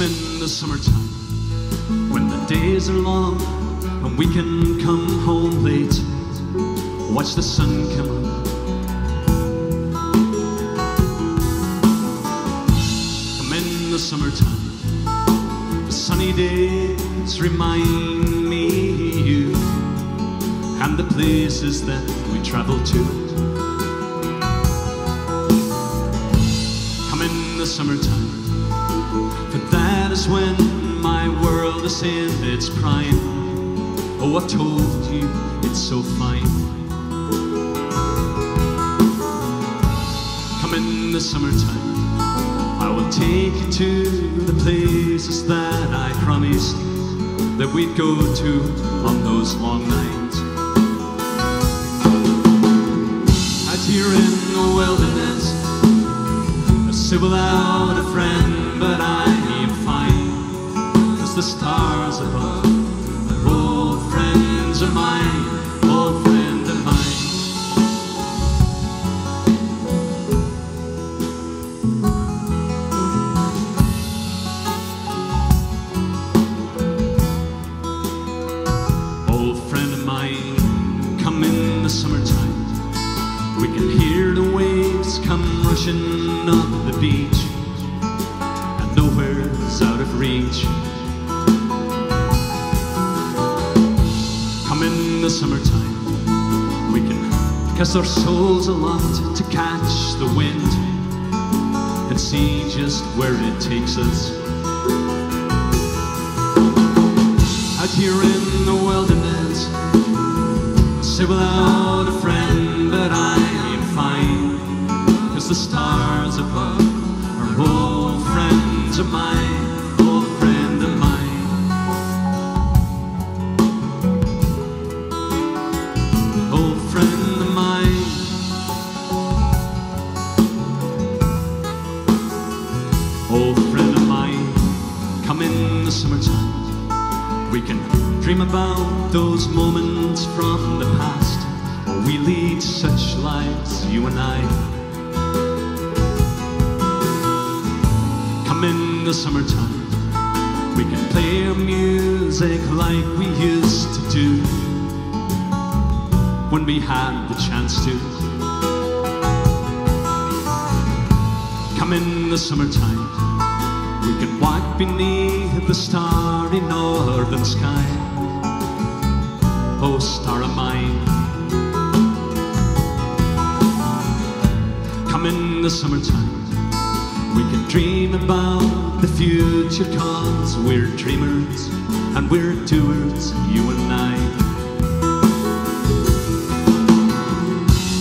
summertime when the days are long and we can come home late, watch the sun come up. Come in the summertime, the sunny days remind me you and the places that we travel to. Come in the summertime, when my world is in its prime. Oh, I've told you it's so fine. Come in the summertime, I will take you to the places that I promised that we'd go to on those long nights. Out here in the wilderness, I sit without the stars above old friends of mine, old friend of mine. Old friend of mine, come in the summertime. We can hear the waves come rushing up the beach, and nowhere's out of reach. In the summertime, we can cast our souls aloft to catch the wind and see just where it takes us. Out here in the wilderness, I sit without a friend, but I am fine. Cause the stars above We can dream about those moments from the past. Oh, we lead such lives, you and I. Come in the summertime, we can play our music like we used to do when we had the chance to. Come in the summertime, we can walk beneath the starry northern sky. Oh, star of mine. Come in the summertime, we can dream about the future cause we're dreamers and we're doers, you and I.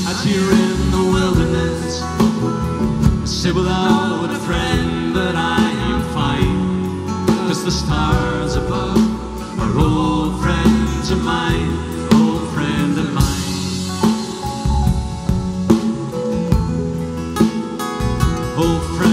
Out here in the wilderness, sit without a friend, but I the stars above are old friends of mine, old friend of mine. Old friend